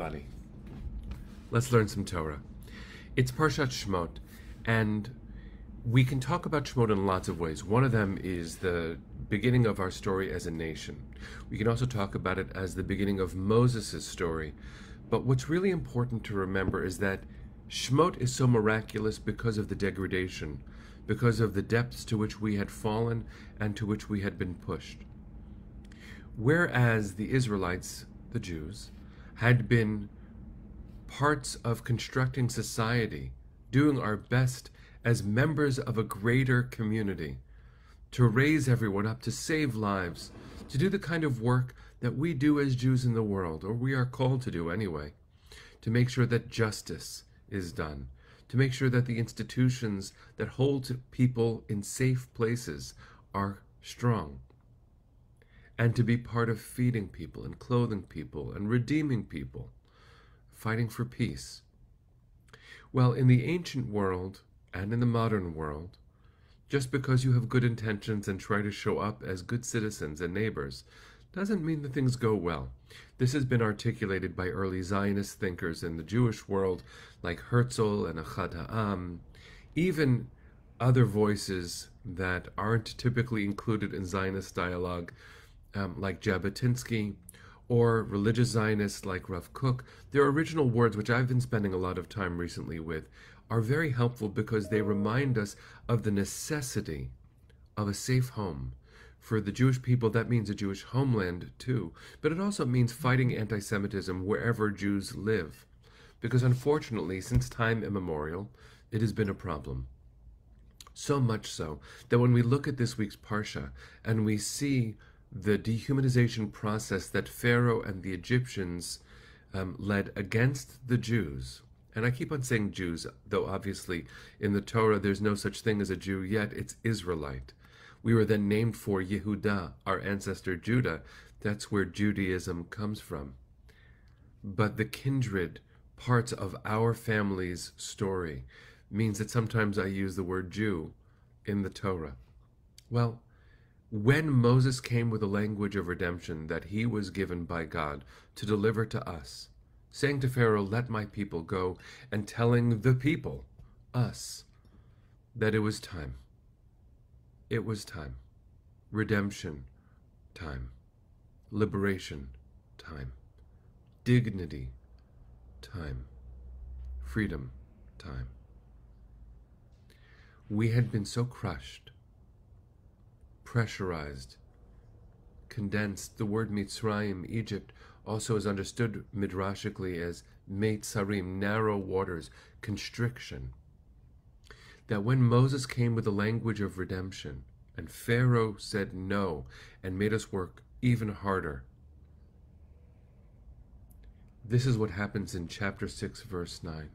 everybody. Let's learn some Torah. It's Parshat Shmot, and we can talk about Shmot in lots of ways. One of them is the beginning of our story as a nation. We can also talk about it as the beginning of Moses' story. But what's really important to remember is that Shmot is so miraculous because of the degradation, because of the depths to which we had fallen and to which we had been pushed. Whereas the Israelites, the Jews, had been parts of constructing society, doing our best as members of a greater community, to raise everyone up, to save lives, to do the kind of work that we do as Jews in the world, or we are called to do anyway, to make sure that justice is done, to make sure that the institutions that hold people in safe places are strong, and to be part of feeding people and clothing people and redeeming people fighting for peace. Well, in the ancient world and in the modern world, just because you have good intentions and try to show up as good citizens and neighbors doesn't mean that things go well. This has been articulated by early Zionist thinkers in the Jewish world like Herzl and Achad Ha'am, even other voices that aren't typically included in Zionist dialogue, um, like Jabotinsky or religious Zionists like Rav Kook, their original words, which I've been spending a lot of time recently with, are very helpful because they remind us of the necessity of a safe home. For the Jewish people, that means a Jewish homeland too, but it also means fighting anti Semitism wherever Jews live. Because unfortunately, since time immemorial, it has been a problem. So much so that when we look at this week's Parsha and we see the dehumanization process that Pharaoh and the Egyptians um, led against the Jews. And I keep on saying Jews, though obviously in the Torah there's no such thing as a Jew yet, it's Israelite. We were then named for Yehuda, our ancestor Judah. That's where Judaism comes from. But the kindred parts of our family's story means that sometimes I use the word Jew in the Torah. Well, when Moses came with the language of redemption that he was given by God to deliver to us, saying to Pharaoh, Let my people go, and telling the people, us, that it was time. It was time. Redemption time. Liberation time. Dignity time. Freedom time. We had been so crushed pressurized, condensed. The word Mitzrayim, Egypt, also is understood midrashically as Meitzarim, narrow waters, constriction. That when Moses came with the language of redemption, and Pharaoh said no and made us work even harder. This is what happens in chapter 6, verse 9.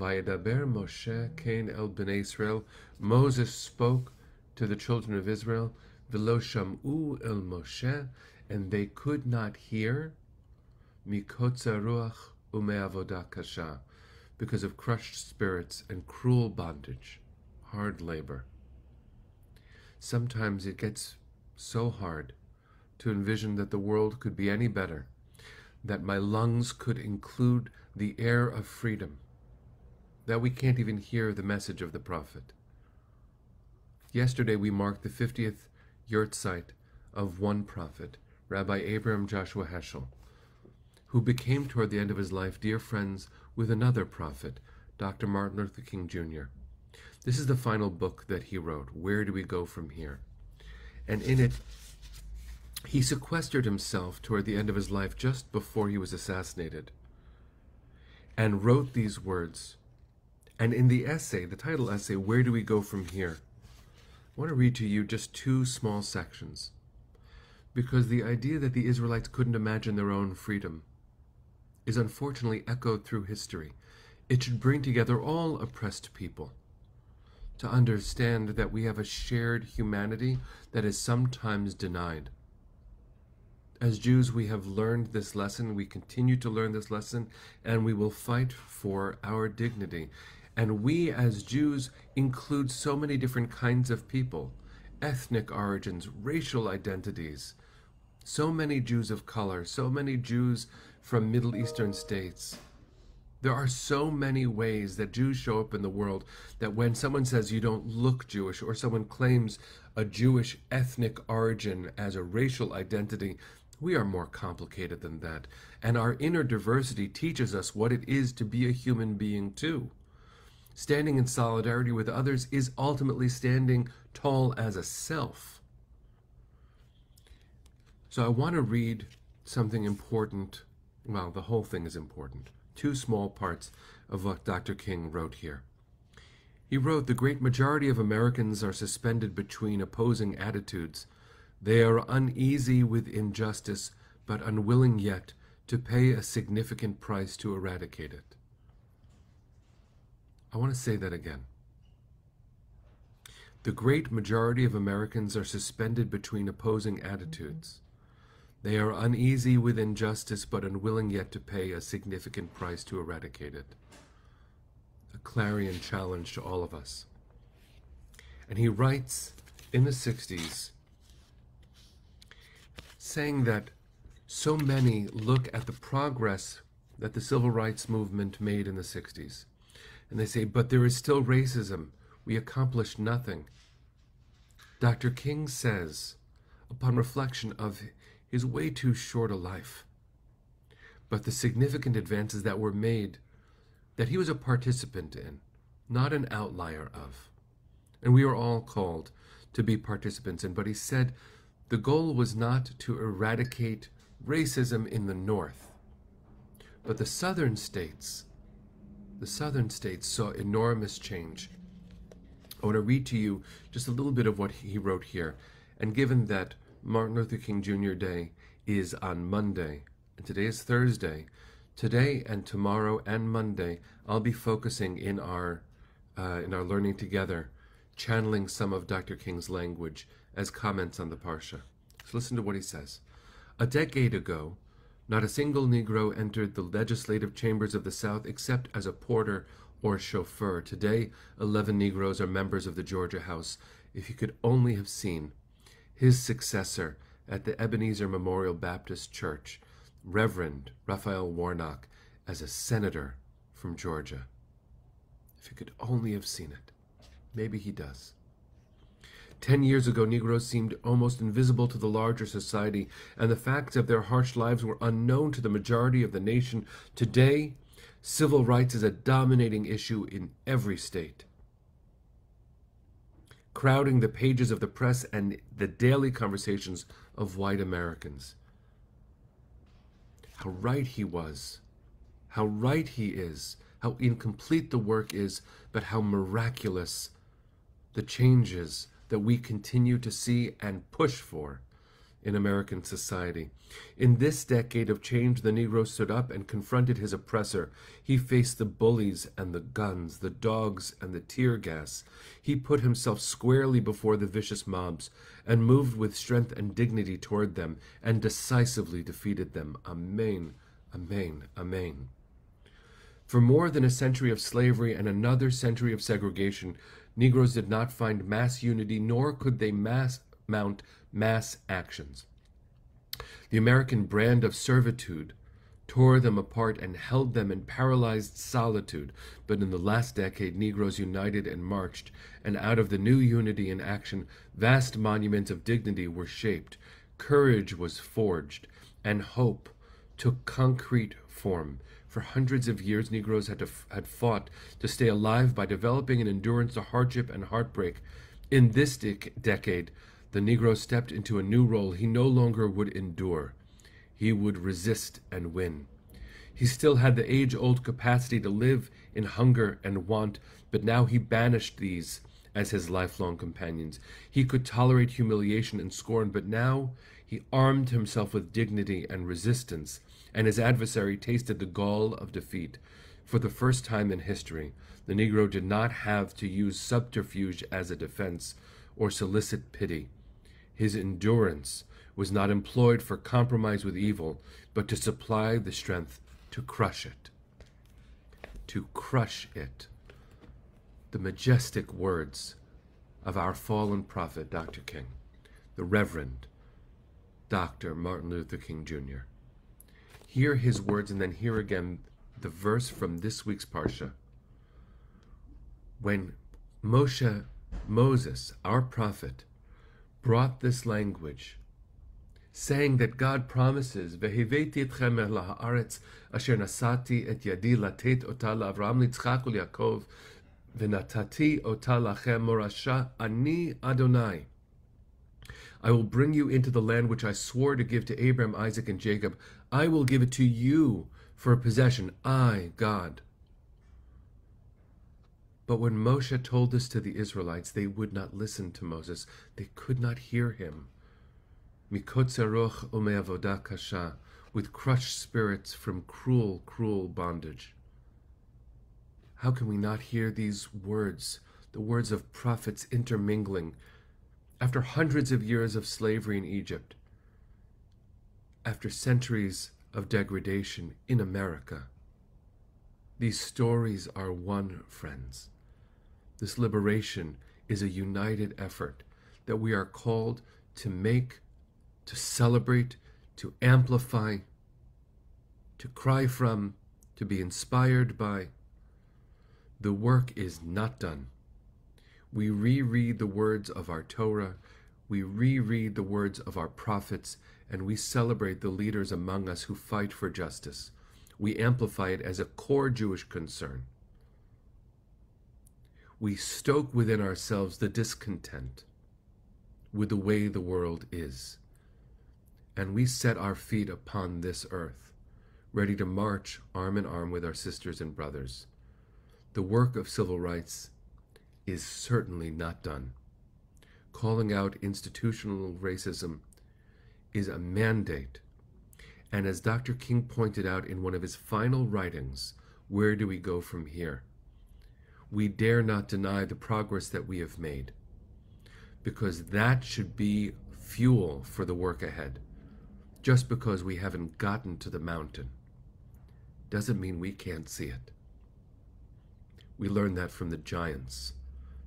Vayadaber Moshe Cain el Bnei Israel. Moses spoke to the children of Israel, Velo sham'u el Moshe, and they could not hear, mikotza ruach umeavodah kasha, because of crushed spirits and cruel bondage, hard labor. Sometimes it gets so hard to envision that the world could be any better, that my lungs could include the air of freedom, that we can't even hear the message of the prophet. Yesterday we marked the 50th yahrzeit of one prophet, Rabbi Abraham Joshua Heschel, who became toward the end of his life dear friends with another prophet, Dr. Martin Luther King Jr. This is the final book that he wrote, Where Do We Go From Here? And in it, he sequestered himself toward the end of his life just before he was assassinated and wrote these words. And in the essay, the title essay, Where Do We Go From Here? I want to read to you just two small sections because the idea that the Israelites couldn't imagine their own freedom is unfortunately echoed through history. It should bring together all oppressed people to understand that we have a shared humanity that is sometimes denied. As Jews, we have learned this lesson, we continue to learn this lesson, and we will fight for our dignity. And we as Jews include so many different kinds of people, ethnic origins, racial identities. So many Jews of color, so many Jews from Middle Eastern states. There are so many ways that Jews show up in the world that when someone says you don't look Jewish or someone claims a Jewish ethnic origin as a racial identity, we are more complicated than that. And our inner diversity teaches us what it is to be a human being, too. Standing in solidarity with others is ultimately standing tall as a self. So I want to read something important. Well, the whole thing is important. Two small parts of what Dr. King wrote here. He wrote The great majority of Americans are suspended between opposing attitudes. They are uneasy with injustice, but unwilling yet to pay a significant price to eradicate it. I want to say that again. The great majority of Americans are suspended between opposing attitudes. They are uneasy with injustice, but unwilling yet to pay a significant price to eradicate it. A clarion challenge to all of us. And he writes in the 60s, saying that so many look at the progress that the civil rights movement made in the 60s and they say, but there is still racism. We accomplished nothing. Dr. King says, upon reflection of his way too short a life, but the significant advances that were made, that he was a participant in, not an outlier of. And we are all called to be participants in. But he said the goal was not to eradicate racism in the North, but the southern states the southern states saw enormous change. I want to read to you just a little bit of what he wrote here. And given that Martin Luther King Jr. Day is on Monday, and today is Thursday, today and tomorrow and Monday, I'll be focusing in our uh, in our learning together, channeling some of Dr. King's language as comments on the Parsha. So listen to what he says. A decade ago, not a single Negro entered the legislative chambers of the South except as a porter or chauffeur. Today, 11 Negroes are members of the Georgia House. If you could only have seen his successor at the Ebenezer Memorial Baptist Church, Reverend Raphael Warnock, as a senator from Georgia. If you could only have seen it. Maybe he does. Ten years ago, Negroes seemed almost invisible to the larger society, and the facts of their harsh lives were unknown to the majority of the nation. Today, civil rights is a dominating issue in every state. Crowding the pages of the press and the daily conversations of white Americans. How right he was, how right he is, how incomplete the work is, but how miraculous the changes that we continue to see and push for in American society. In this decade of change, the Negro stood up and confronted his oppressor. He faced the bullies and the guns, the dogs and the tear gas. He put himself squarely before the vicious mobs and moved with strength and dignity toward them and decisively defeated them. Amen, amen, amen. For more than a century of slavery and another century of segregation, Negroes did not find mass unity, nor could they mass mount mass actions. The American brand of servitude tore them apart and held them in paralyzed solitude. But in the last decade, Negroes united and marched, and out of the new unity and action, vast monuments of dignity were shaped, courage was forged, and hope took concrete form. For hundreds of years, Negroes had, to, had fought to stay alive by developing an endurance to hardship and heartbreak. In this dec- decade, the Negro stepped into a new role. He no longer would endure, he would resist and win. He still had the age old capacity to live in hunger and want, but now he banished these as his lifelong companions. He could tolerate humiliation and scorn, but now he armed himself with dignity and resistance and his adversary tasted the gall of defeat. For the first time in history, the Negro did not have to use subterfuge as a defense or solicit pity. His endurance was not employed for compromise with evil, but to supply the strength to crush it. To crush it. The majestic words of our fallen prophet, Dr. King, the Reverend Dr. Martin Luther King Jr. hear his words and then hear again the verse from this week's Parsha. When Moshe, Moses, our prophet, brought this language, saying that God promises, "Vehiveti etchem el asher nasati et yadi latet ota laAvraham litzchak uLyaakov, v'natati ota lachem morasha ani Adonai." I will bring you into the land which I swore to give to Abraham, Isaac, and Jacob. I will give it to you for a possession. I, God. But when Moshe told this to the Israelites, they would not listen to Moses. They could not hear him. With crushed spirits from cruel, cruel bondage. How can we not hear these words, the words of prophets intermingling, after hundreds of years of slavery in Egypt, after centuries of degradation in America? These stories are one, friends. This liberation is a united effort that we are called to make, to celebrate, to amplify, to cry from, to be inspired by. The work is not done. We reread the words of our Torah, we reread the words of our prophets, and we celebrate the leaders among us who fight for justice. We amplify it as a core Jewish concern we stoke within ourselves the discontent with the way the world is. And we set our feet upon this earth, ready to march arm in arm with our sisters and brothers. The work of civil rights is certainly not done. Calling out institutional racism is a mandate. And as Dr. King pointed out in one of his final writings, where do we go from here? we dare not deny the progress that we have made, because that should be fuel for the work ahead. Just because we haven't gotten to the mountain doesn't mean we can't see it. We learned that from the giants.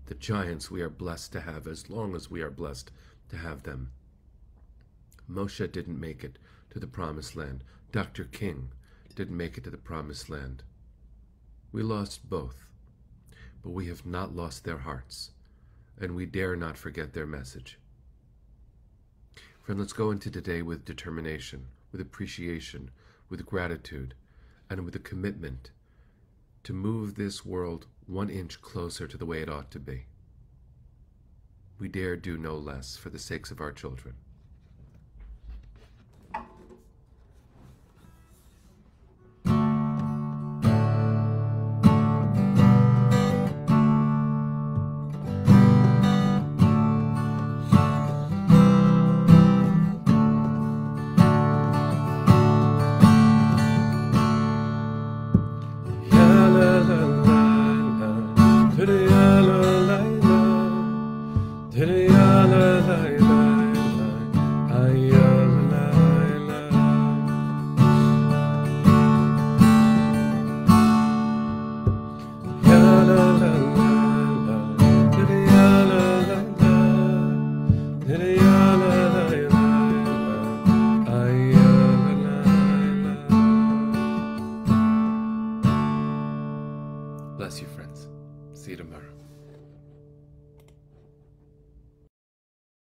The giants we are blessed to have as long as we are blessed to have them. Moshe didn't make it to the promised land. Dr. King didn't make it to the promised land. We lost both but we have not lost their hearts, and we dare not forget their message. Friend, let's go into today with determination, with appreciation, with gratitude, and with a commitment to move this world one inch closer to the way it ought to be. We dare do no less for the sakes of our children.